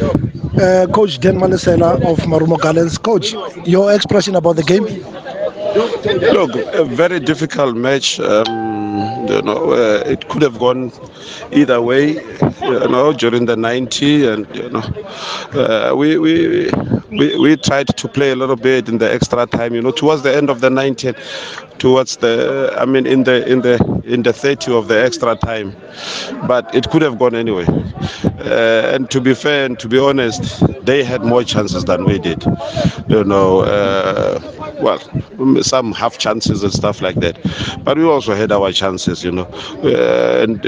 Uh, Coach Dan Malesela of Marumo Gallants. Coach, your expression about the game? Look, a very difficult match. Um, you know, uh, it could have gone either way. You know, during the 90, and you know, uh, we, we we we tried to play a little bit in the extra time. You know, towards the end of the 90, towards the I mean, in the in the in the 30 of the extra time, but it could have gone anyway. Uh, and to be fair and to be honest, they had more chances than we did. You know, uh, well, some half chances and stuff like that. But we also had our chances, you know, uh, and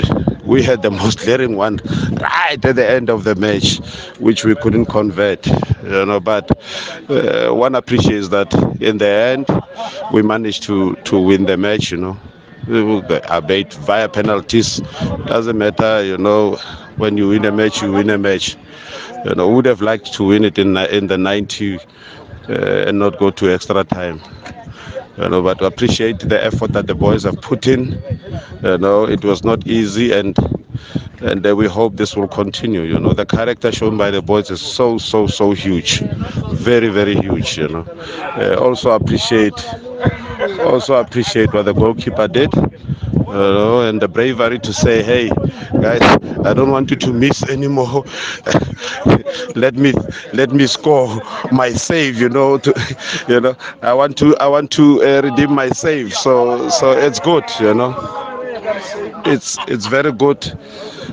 we had the most glaring one right at the end of the match, which we couldn't convert, you know. But uh, one appreciates that in the end, we managed to to win the match, you know. Albeit via penalties, doesn't matter, you know. When you win a match, you win a match. You know, would have liked to win it in in the 90 uh, and not go to extra time. You know, but appreciate the effort that the boys have put in. You know, it was not easy, and and uh, we hope this will continue. You know, the character shown by the boys is so so so huge, very very huge. You know, uh, also appreciate also appreciate what the goalkeeper did. Know, and the bravery to say, "Hey, guys, I don't want you to miss anymore. let me let me score my save. You know, to, you know, I want to I want to uh, redeem my save. So so it's good. You know, it's it's very good.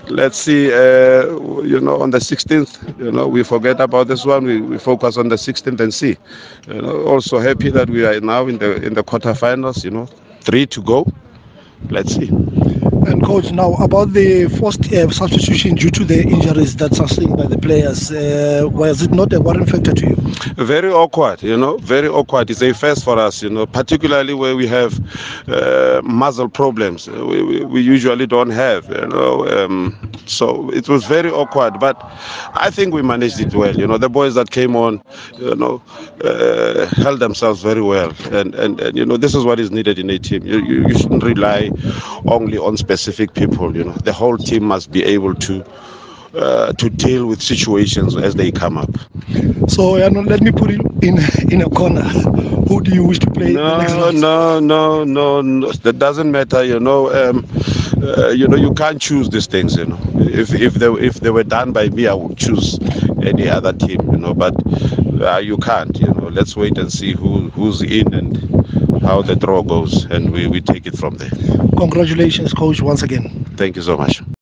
Let's see. Uh, you know, on the 16th, you know, we forget about this one. We, we focus on the 16th and see. You know, also happy that we are now in the in the quarterfinals. You know, three to go. Let's see. And coach, now about the first uh, substitution due to the injuries that sustained by the players, uh, was it not a worrying factor to you? Very awkward, you know, very awkward. It's a first for us, you know, particularly where we have uh, muscle problems. We, we, we, usually don't have, you know. Um, so it was very awkward, but I think we managed it well. You know, the boys that came on, you know, uh, held themselves very well, and, and and you know, this is what is needed in a team. You you, you shouldn't rely only on specific people. You know, the whole team must be able to. Uh, to deal with situations as they come up. So, uh, let me put it in in a corner. Who do you wish to play? No, no, no, no, no. That doesn't matter. You know, um, uh, you know, you can't choose these things. You know, if if they if they were done by me, I would choose any other team. You know, but uh, you can't. You know, let's wait and see who who's in and how the draw goes, and we we take it from there. Congratulations, coach, once again. Thank you so much.